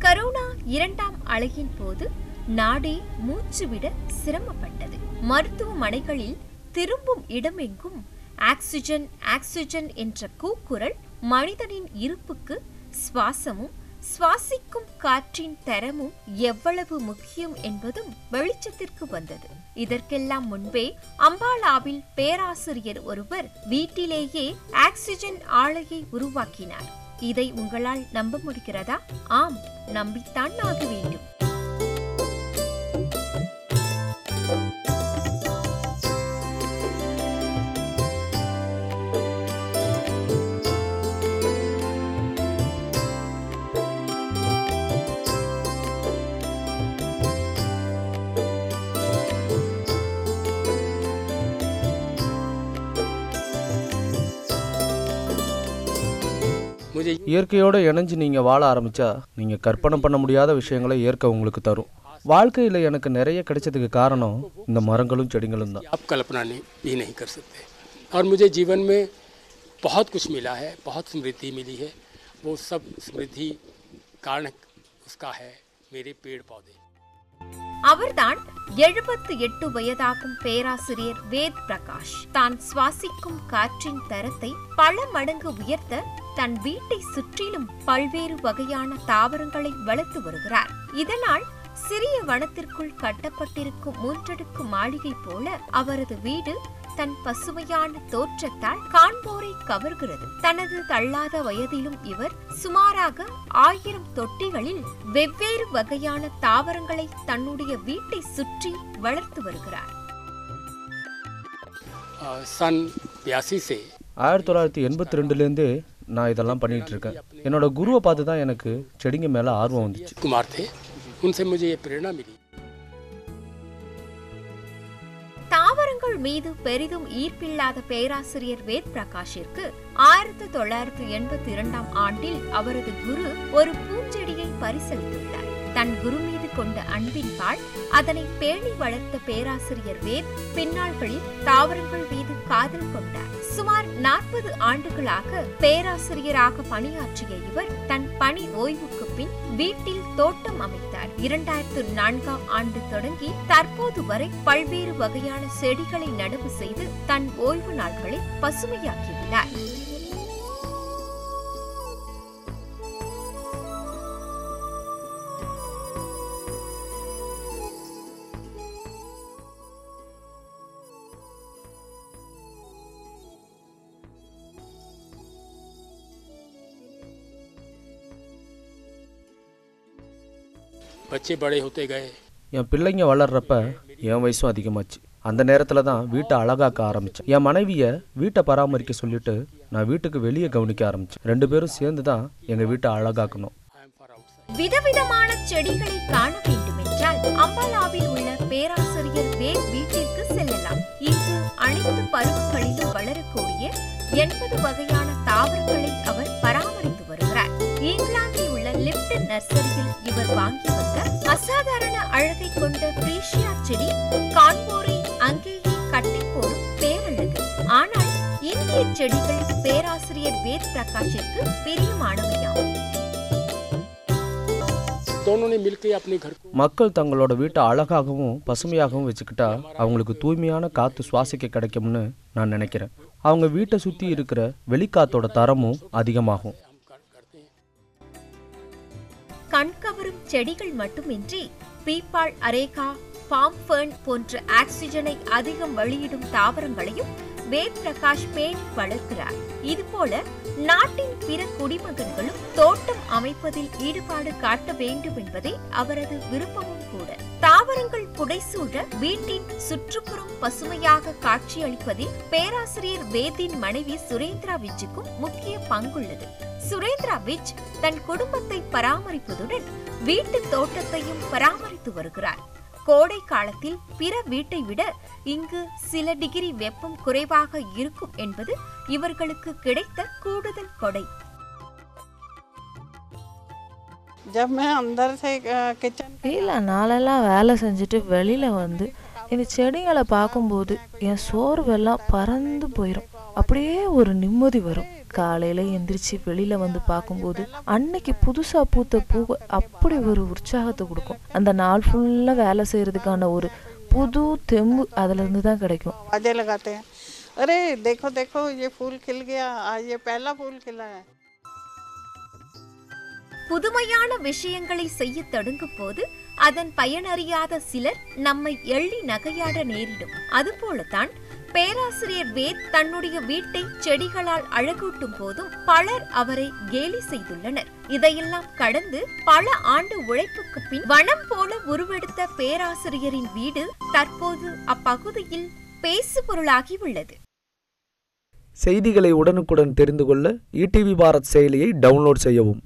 Corona இரண்டாம் அலையின் போது நாடே மூச்சுவிட சிரமப்பட்டது. மருத்துவமனைகளில் திரும்பும் இடமெங்கும் ஆக்சிஜன் ஆக்சிஜன் என்ற கூக்குரல் மனிதனின் இருப்புக்கு சுவாசமும் சுவாசிக்கும் காற்றின் தரமும் எவ்வளவு முக்கியம் என்பதும் வெளிச்சத்திற்கு வந்தது. இதற்கெல்லாம் முன்பே அம்பாலாவில் பேராசிரியர் ஒருவர் வீட்டிலேயே ஆக்சிஜன் ஆலையை உருவாக்கினார். இதை உங்களால் நம்ப முடிகிறதா? ஆம் நம்பித்தான் ஆக வேண்டும். मुझे இயற்கையோட இணைஞ்சு நீங்கள் வாழ ஆரம்பிச்சா நீங்கள் கற்பனை பண்ண முடியாத விஷயங்களை இயற்கை உங்களுக்கு தரும் வாழ்க்கையில் எனக்கு நிறைய கிடைச்சதுக்கு காரணம் இந்த மரங்களும் செடிகளும் தான் आप कल्पना नहीं भी नहीं कर सकते और मुझे जीवन में बहुत कुछ मिला है बहुत समृद्धि मिली है वो सब समृद्धि कारण उसका है मेरे पेड़ पौधे அவர்தான் எழுபத்து எட்டு வயதாகும் பேராசிரியர் வேத் பிரகாஷ் தான் சுவாசிக்கும் காற்றின் தரத்தை பல மடங்கு உயர்த்த தன் வீட்டை சுற்றிலும் பல்வேறு வகையான தாவரங்களை வளர்த்து வருகிறார். இதனால் சிறிய வனத்திற்குள் கட்டப்பட்டிருக்கும் மூன்றடுக்கு மாளிகை போல அவரது வீடு தன் பசுமையான தோற்றத்தால் காண்போரை கவர்கிறது. தனது தள்ளாத வயதிலும் இவர் சுமாராக ஆயிரம் தொட்டிகளில் வெவ்வேறு வகையான தாவரங்களை தன்னுடைய வீட்டை சுற்றி வளர்த்து வருகிறார். ஆயிரத்தி தொள்ளாயிரத்தி எண்பத்தி ரெண்டுலேருந்து நான் இதெல்லாம் பண்ணிட்டு இருக்கேன் என்னோட குருவை பார்த்து தான் எனக்கு செடிங்க மேலே ஆர்வம் வந்துச்சு. குமார்த்தே உன்சே முஜே பிரேரணா மிலி தமிழ் மீது பெரிதும் ஈர்ப்பில்லாத பேராசிரியர் வேத் பிரகாஷிற்கு ஆயிரத்தி தொள்ளாயிரத்தி எண்பத்தி இரண்டாம் ஆண்டில் அவரது குரு ஒரு பூஞ்செடியை பரிசளித்துள்ளார். தன் குரு மீது கொண்ட அன்பின்பால் அதனை பேணி வளர்த்த பேராசிரியர் வேத் பின்னாள்களில் தாவரங்கள் மீது காதல் கொண்டார். சுமார் நாற்பது ஆண்டுகளாக பேராசிரியராக பணியாற்றிய இவர் தன் பணி ஓய்வுக்கு கோவிந்த் வீட்டில் தோட்டம் அமைத்தார். இரண்டாயிரத்து நான்காம் ஆண்டு தொடங்கி தற்போது வரை பல்வேறு வகையான செடிகளை நடவு செய்து தன் ஓய்வு நாட்களை பசுமையாக்கியுள்ளார் பச்சை படை ஹொத்தே கே. என் பிள்ளைங்க வளர்றப்ப என் வயசும் அதிகமாச்சு. அந்த நேரத்தில் தான் வீட்டை அழகாக்க ஆரம்பித்தேன் என் மனைவியை வீட்டை பராமரிக்க சொல்லிட்டு நான் வீட்டுக்கு வெளியே கவனிக்க ஆரம்பித்தேன் ரெண்டு பேரும் சேர்ந்து தான் எங்கள் வீட்டை அழகாக்கணும். விதவிதமான செடிகளை காண வேண்டும் என்றால் அம்பாலாவில் உள்ள பேராசிரியர் வேல் வீட்டிற்கு செல்லலாம். இங்கு அனைத்து பருவங்களிலும் வளரக்கூடிய எண்பது வகையான தாவரங்களை அவர் பராமரித்து நர்சரியில் இவர் வாங்கி வந்த அசாதாரண அழகை கொண்ட பிரேஷியா செடி காண்போரை அங்கேயே கட்டி போடும் பேரழகு. ஆனால் இந்திய செடிகள் பேராசிரியர் வேத் பிரகாஷிற்கு பிரியமானவையாகும் மக்கள் தங்களோட வீட்டை அழகாகவும் பசுமையாகவும் வச்சுக்கிட்டா அவங்களுக்கு தூய்மையான காற்று சுவாசிக்க கிடைக்கும்னு நான் நினைக்கிறேன். அவங்க வீட்டை சுற்றி இருக்கிற வெளிக்காத்தோட தரமும் அதிகமாகும். கண்கவரும் செடிகள் மட்டுமின்றி பீப்பாள் அரேகா பாம்பர்ன் போன்ற ஆக்சிஜனை அதிகம் வெளியிடும் தாவரங்களையும் வேத் பிரகாஷ் பேணி வளர்க்கிறார். இதுபோல நாட்டின் பிற குடிமகன்களும் தோட்டம் அமைப்பதில் ஈடுபாடு காட்ட வேண்டும் என்பதே அவரது விருப்பமும் கூட. தாவரங்கள் புடைசூழ வீட்டின் சுற்றுப்புறம் பசுமையாக காட்சியளிப்பதில் பேராசிரியர் வேதின் மனைவி சுரேந்திரா விஜுக்கும் முக்கிய பங்குள்ளது. சுரேந்திரா விஜ் தன் குடும்பத்தை பராமரிப்பதுடன் வீட்டு தோட்டத்தையும் பராமரித்து வருகிறார். கோடை காலத்தில் பிற வீட்டை விட இங்கு சில டிகிரி வெப்பம் குறைவாக இருக்கும் என்பது இவர்களுக்கு கிடைத்த கூடுதல் கொடை. இல்லை நாளெல்லாம் வேலை செஞ்சுட்டு வெளியில் வந்து இந்த செடிகளை பார்க்கும்போது என் சோர்வெல்லாம் பறந்து போயிடும் அப்படியே ஒரு நிம்மதி வரும் காலையில எந்திரிச்சு வெளியில வந்து பார்க்கும்போது அன்னைக்கு புதுசா பூத்த பூ அப்படி ஒரு உற்சாகத்தை கொடுக்கும் அந்த நாள் ஃபுல்லா வேலை செய்யறதுக்கான ஒரு புது தெம்பு அதுல இருந்து தான் கிடைக்கும் आवाजें लगाते हैं अरे देखो देखो ये फूल खिल गया आज ये पहला फूल खिला है புதுமையான விஷயங்களை செய்ய தொடங்கும் போது அதன் பயனறியாத சிலர் நம்மை எள்ளி நகையாட நேரிடும் அதுபோலத்தான் பேராசிரியர் வேத் தன்னுடைய வீட்டை செடிகளால் அழகூட்டும் போதும் பலர் அவரை கேலி செய்துள்ளனர். இதையெல்லாம் கடந்து பல ஆண்டு உழைப்புக்கு பின் வனம் போல உருவெடுத்த பேராசிரியரின் வீடு தற்போது அப்பகுதியில் பேசுபொருளாகி உள்ளது செய்திகளை உடனுக்குடன் தெரிந்து கொள்ள இடிவி பாரத் செயலியை டவுன்லோட் செய்யவும்.